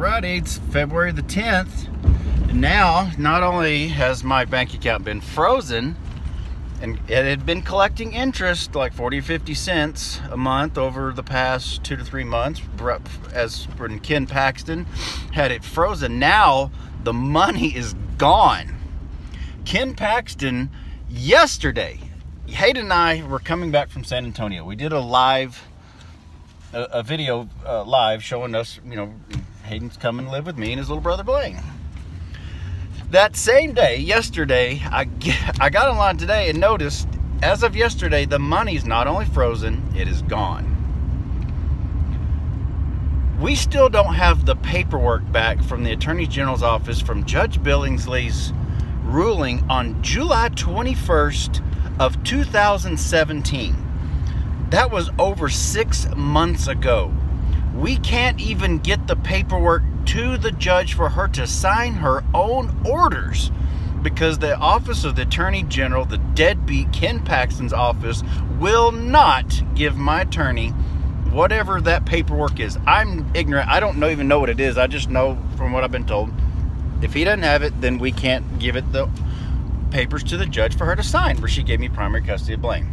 Alrighty, it's February the 10th. And now, not only has my bank account been frozen, and it had been collecting interest like 40 or 50 cents a month over the past two to three months as when Ken Paxton had it frozen. Now the money is gone. Ken Paxton, yesterday, Hayden and I were coming back from San Antonio. We did a live, a, a video uh, live showing us, you know, Hayden's coming to live with me and his little brother Blaine. That same day, yesterday, I, get, I got online today and noticed, as of yesterday, the money's not only frozen, it is gone. We still don't have the paperwork back from the Attorney General's office from Judge Billingsley's ruling on July 21st of 2017. That was over six months ago. We can't even get the paperwork to the judge for her to sign her own orders because the office of the attorney general, the deadbeat Ken Paxton's office, will not give my attorney whatever that paperwork is. I'm ignorant. I don't know, even know what it is. I just know from what I've been told. If he doesn't have it, then we can't give it the papers to the judge for her to sign, where she gave me primary custody of Blaine.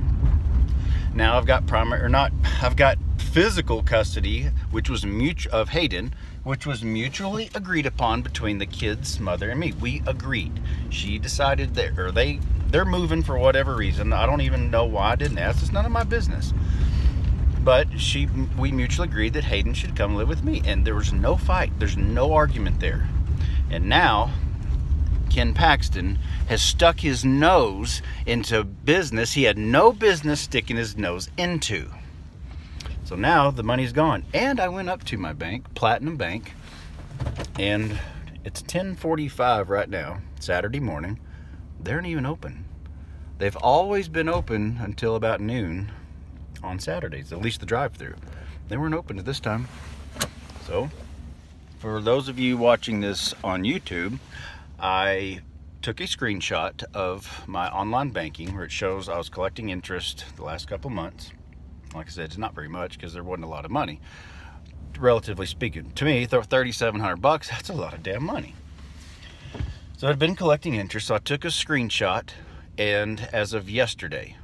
Now I've got primary, or not, I've got physical custody, which was mutual of Hayden, which was mutually agreed upon between the kid's mother and me. We agreed. She decided that, or they, they're moving for whatever reason. I don't even know why I didn't ask. It's none of my business. But she, we mutually agreed that Hayden should come live with me, and there was no fight. There's no argument there. And now, Ken Paxton has stuck his nose into business he had no business sticking his nose into. So now the money's gone. And I went up to my bank, Platinum Bank, and it's 1045 right now, Saturday morning. They aren't even open. They've always been open until about noon on Saturdays, at least the drive-through. They weren't open at this time. So, for those of you watching this on YouTube, I took a screenshot of my online banking where it shows I was collecting interest the last couple months like I said, it's not very much because there wasn't a lot of money, relatively speaking. To me, 3,700 bucks, that's a lot of damn money. So I'd been collecting interest, so I took a screenshot, and as of yesterday,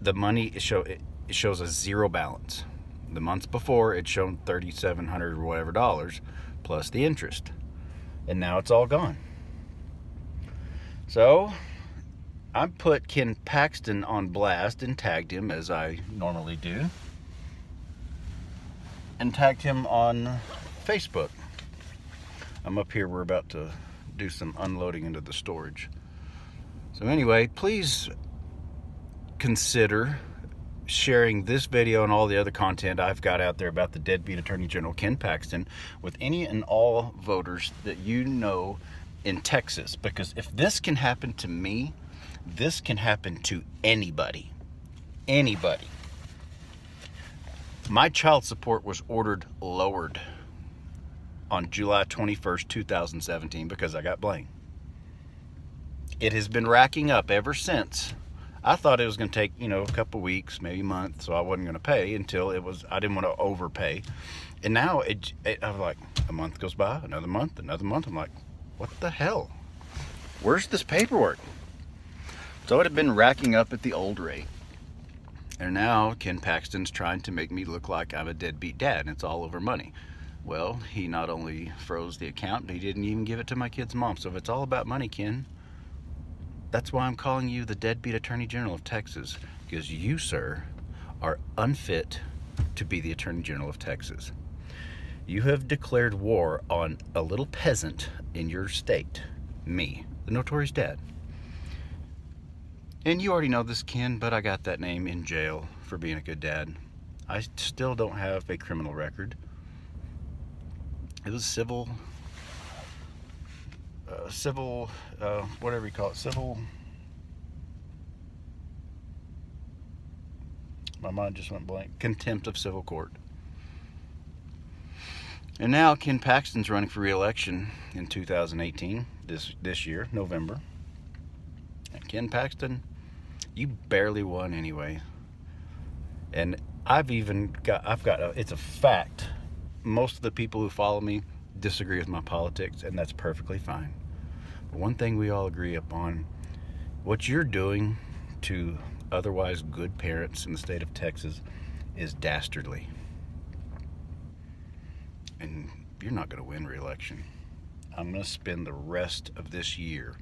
the money show it shows a zero balance. The months before, it showed 3,700 or whatever dollars plus the interest, and now it's all gone. So I put Ken Paxton on blast and tagged him as I normally do. And tagged him on Facebook. I'm up here, we're about to do some unloading into the storage. So anyway, please consider sharing this video and all the other content I've got out there about the deadbeat Attorney General Ken Paxton with any and all voters that you know in Texas. Because if this can happen to me, this can happen to anybody. Anybody. My child support was ordered lowered on July 21st, 2017 because I got Blaine. It has been racking up ever since. I thought it was going to take, you know, a couple weeks, maybe a month, so I wasn't going to pay until it was, I didn't want to overpay. And now it, it, I was like, a month goes by, another month, another month. I'm like, what the hell? Where's this paperwork? So it had been racking up at the old rate. And now Ken Paxton's trying to make me look like I'm a deadbeat dad and it's all over money. Well, he not only froze the account, he didn't even give it to my kid's mom. So if it's all about money, Ken, that's why I'm calling you the deadbeat Attorney General of Texas. Because you, sir, are unfit to be the Attorney General of Texas. You have declared war on a little peasant in your state, me, the notorious dad. And you already know this, Ken, but I got that name in jail for being a good dad. I still don't have a criminal record. It was civil, uh, civil, uh, whatever you call it, civil. My mind just went blank. Contempt of civil court. And now Ken Paxton's running for re-election in 2018, this this year, November. And Ken Paxton you barely won anyway. And I've even got, I've got, a, it's a fact. Most of the people who follow me disagree with my politics, and that's perfectly fine. But one thing we all agree upon what you're doing to otherwise good parents in the state of Texas is dastardly. And you're not going to win re election. I'm going to spend the rest of this year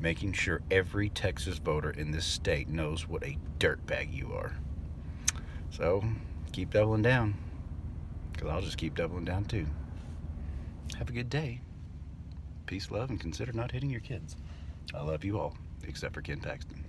making sure every Texas voter in this state knows what a dirtbag you are. So keep doubling down, because I'll just keep doubling down too. Have a good day. Peace, love, and consider not hitting your kids. I love you all, except for Ken Paxton.